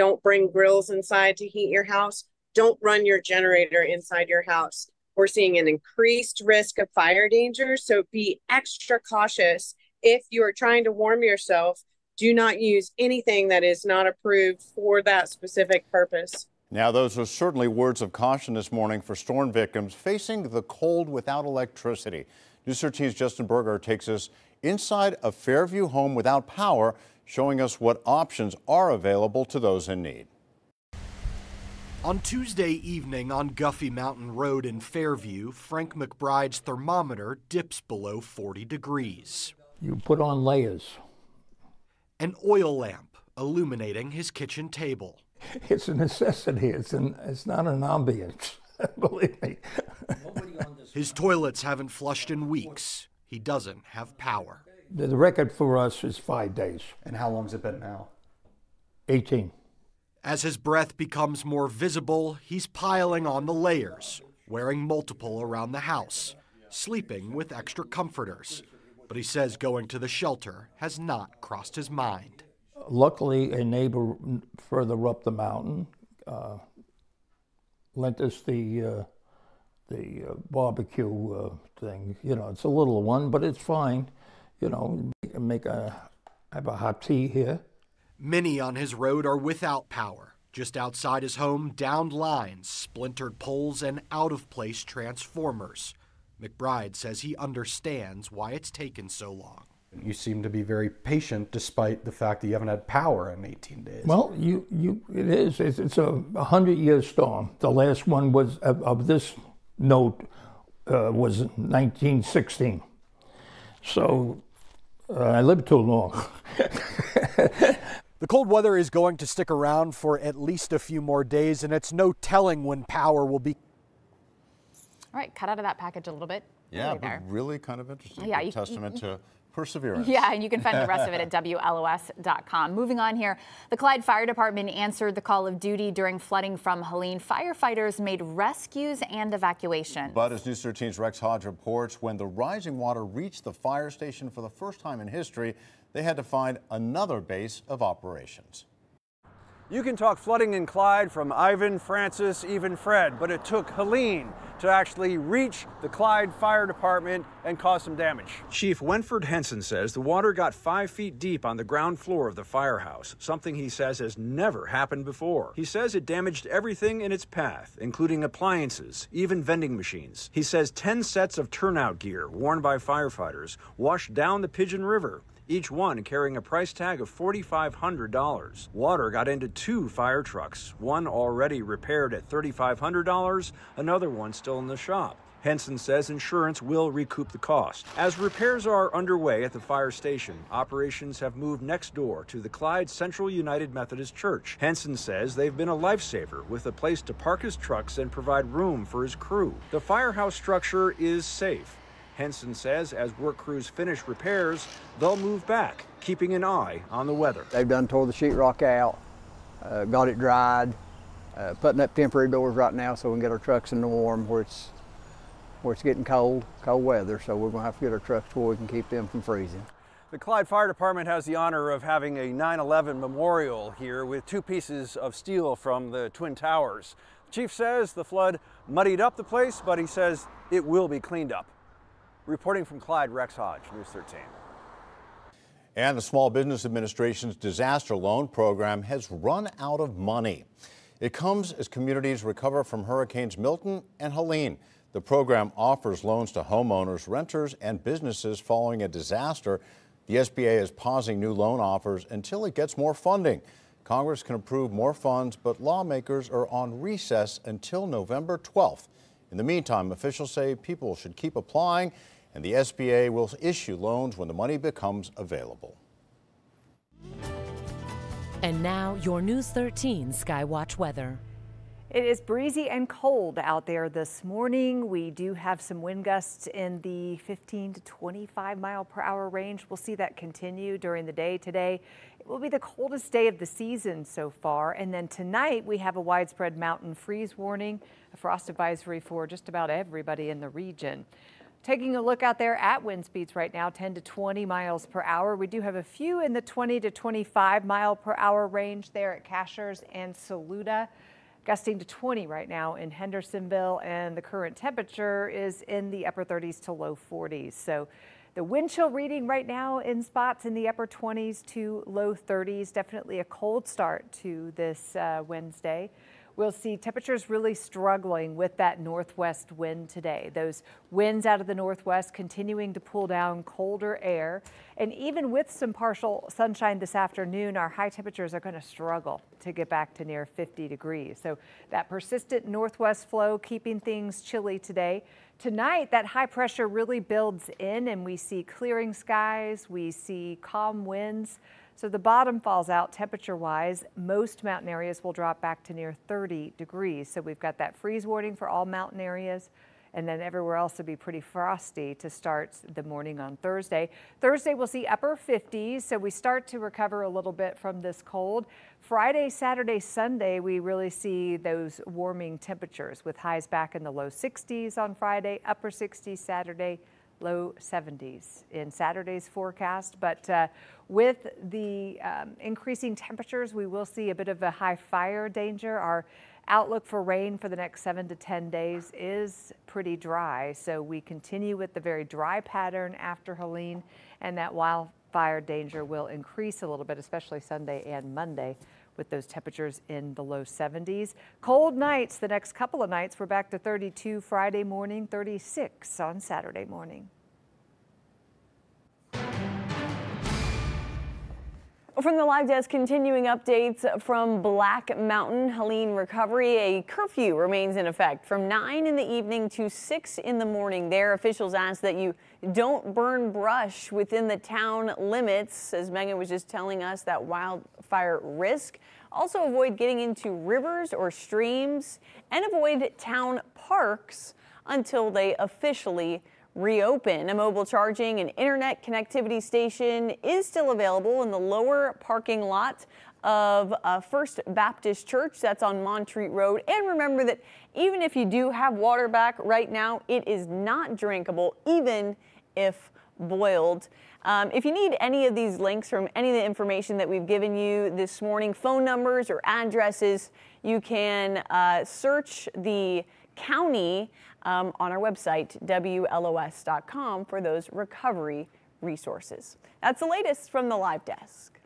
Don't bring grills inside to heat your house. Don't run your generator inside your house. We're seeing an increased risk of fire danger, so be extra cautious if you're trying to warm yourself. Do not use anything that is not approved for that specific purpose. Now, those are certainly words of caution this morning for storm victims facing the cold without electricity. News 13's Justin Berger takes us inside a Fairview home without power, showing us what options are available to those in need. On Tuesday evening on Guffey Mountain Road in Fairview, Frank McBride's thermometer dips below 40 degrees. You put on layers. An oil lamp illuminating his kitchen table. It's a necessity. It's an. It's not an ambience. Believe me. His toilets haven't flushed in weeks. He doesn't have power. The, the record for us is five days. And how long's it been now? 18. As his breath becomes more visible, he's piling on the layers, wearing multiple around the house, sleeping with extra comforters. But he says going to the shelter has not crossed his mind. Luckily, a neighbor further up the mountain uh, lent us the uh, the uh, barbecue uh, thing. You know, it's a little one, but it's fine. You know, make a have a hot tea here. Many on his road are without power. Just outside his home, downed lines, splintered poles, and out of place transformers. McBride says he understands why it's taken so long. You seem to be very patient despite the fact that you haven't had power in 18 days. Well, you, you, it is. It's, it's a 100 year storm. The last one was of, of this note uh, was 1916. So uh, I lived too long. the cold weather is going to stick around for at least a few more days, and it's no telling when power will be. All right, cut out of that package a little bit. Yeah, but really kind of interesting. Yeah, you, testament to perseverance. Yeah, and you can find the rest of it at WLOS.com. Moving on here, the Clyde Fire Department answered the call of duty during flooding from Helene. Firefighters made rescues and evacuations. But as News 13's Rex Hodge reports, when the rising water reached the fire station for the first time in history, they had to find another base of operations. You can talk flooding in Clyde from Ivan, Frances, even Fred, but it took Helene to actually reach the Clyde Fire Department and cause some damage. Chief Wenford Henson says the water got five feet deep on the ground floor of the firehouse, something he says has never happened before. He says it damaged everything in its path, including appliances, even vending machines. He says 10 sets of turnout gear worn by firefighters washed down the Pigeon River each one carrying a price tag of $4,500. Water got into two fire trucks, one already repaired at $3,500, another one still in the shop. Henson says insurance will recoup the cost. As repairs are underway at the fire station, operations have moved next door to the Clyde Central United Methodist Church. Henson says they've been a lifesaver with a place to park his trucks and provide room for his crew. The firehouse structure is safe. Henson says as work crews finish repairs, they'll move back, keeping an eye on the weather. They've done tore the sheetrock out, uh, got it dried, uh, putting up temporary doors right now so we can get our trucks in the warm where it's where it's getting cold, cold weather. So we're going to have to get our trucks where we can keep them from freezing. The Clyde Fire Department has the honor of having a 9-11 memorial here with two pieces of steel from the Twin Towers. The chief says the flood muddied up the place, but he says it will be cleaned up. Reporting from Clyde, Rex Hodge, News 13. And the Small Business Administration's disaster loan program has run out of money. It comes as communities recover from Hurricanes Milton and Helene. The program offers loans to homeowners, renters, and businesses following a disaster. The SBA is pausing new loan offers until it gets more funding. Congress can approve more funds, but lawmakers are on recess until November 12th. In the meantime, officials say people should keep applying and the SBA will issue loans when the money becomes available. And now, your News 13 Skywatch weather. It is breezy and cold out there this morning. We do have some wind gusts in the 15 to 25 mile per hour range. We'll see that continue during the day today. It will be the coldest day of the season so far. And then tonight we have a widespread mountain freeze warning, a frost advisory for just about everybody in the region. Taking a look out there at wind speeds right now, 10 to 20 miles per hour. We do have a few in the 20 to 25 mile per hour range there at Cashiers and Saluda, gusting to 20 right now in Hendersonville, and the current temperature is in the upper 30s to low 40s. So the wind chill reading right now in spots in the upper 20s to low 30s. Definitely a cold start to this uh, Wednesday we'll see temperatures really struggling with that northwest wind today. Those winds out of the northwest continuing to pull down colder air. And even with some partial sunshine this afternoon, our high temperatures are going to struggle to get back to near 50 degrees. So that persistent northwest flow keeping things chilly today. Tonight, that high pressure really builds in and we see clearing skies, we see calm winds. So the bottom falls out temperature wise. Most mountain areas will drop back to near 30 degrees. So we've got that freeze warning for all mountain areas and then everywhere else will be pretty frosty to start the morning on Thursday. Thursday we'll see upper 50s, so we start to recover a little bit from this cold. Friday, Saturday, Sunday, we really see those warming temperatures with highs back in the low 60s on Friday, upper 60s Saturday, low 70s in Saturday's forecast. But uh, with the um, increasing temperatures, we will see a bit of a high fire danger. Our outlook for rain for the next seven to 10 days is pretty dry. So we continue with the very dry pattern after Helene, and that wildfire danger will increase a little bit, especially Sunday and Monday with those temperatures in the low 70s. Cold nights the next couple of nights. We're back to 32 Friday morning, 36 on Saturday morning. From the live desk, continuing updates from Black Mountain Helene Recovery. A curfew remains in effect from 9 in the evening to 6 in the morning. There, officials ask that you don't burn brush within the town limits, as Megan was just telling us, that wildfire risk. Also, avoid getting into rivers or streams and avoid town parks until they officially reopen. A mobile charging and internet connectivity station is still available in the lower parking lot of uh, First Baptist Church. That's on Montreat Road. And remember that even if you do have water back right now, it is not drinkable, even if boiled. Um, if you need any of these links from any of the information that we've given you this morning, phone numbers or addresses, you can uh, search the county um, on our website, WLOS.com, for those recovery resources. That's the latest from the live desk.